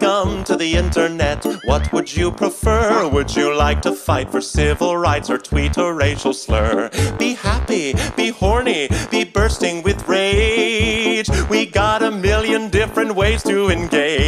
Welcome to the internet. What would you prefer? Would you like to fight for civil rights or tweet a racial slur? Be happy, be horny, be bursting with rage. We got a million different ways to engage.